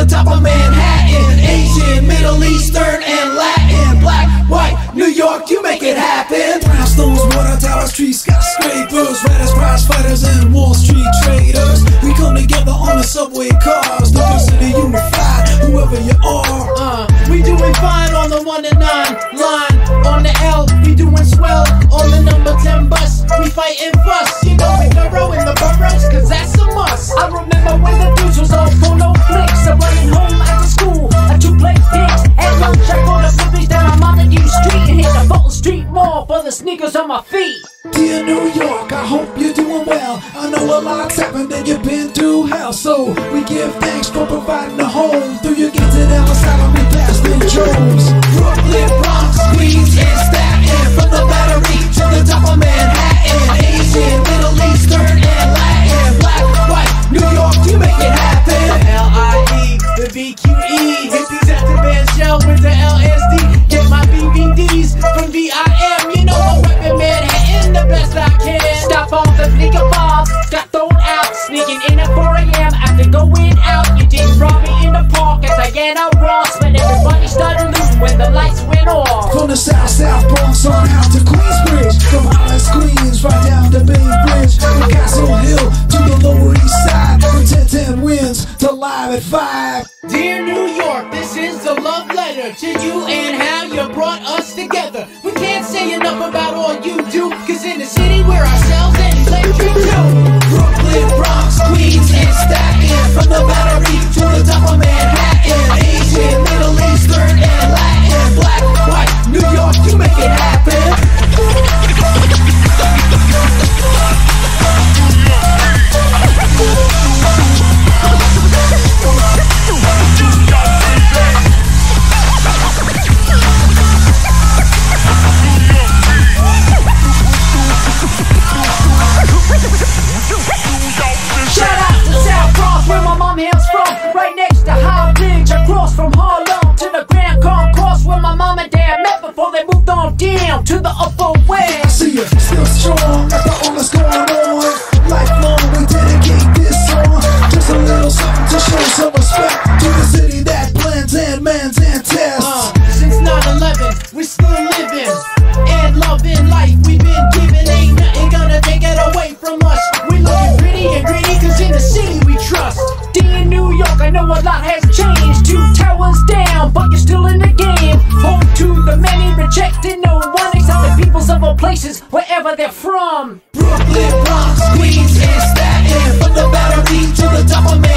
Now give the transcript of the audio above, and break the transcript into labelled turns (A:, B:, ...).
A: the
B: top of man.
A: Dear New York, I hope you're doing well. I know a lot's happened and you've been through hell. So we give thanks for providing a home. Through your gates and Island, we passed in droves. 5.
C: Dear New York, this is a love letter to you and how you brought us together. We can't say enough about all you do, cause in the the
B: Upper West.
A: See you still strong after all that's going on. Lifelong, we dedicate this song. Just a little something to show some respect to the city that blends and mends and tests.
C: Uh, since 9-11, we're still living and loving life we've been given. Ain't nothing gonna take it away from us. We looking pretty and gritty, cause in the city we trust.
B: Dear New York, I know a lot has changed. Two towers down, but you're still in the game. Home to the many, rejecting no one places, wherever they're from.
C: Brooklyn, Bronx, Queens, Staten. From the Battery to the top of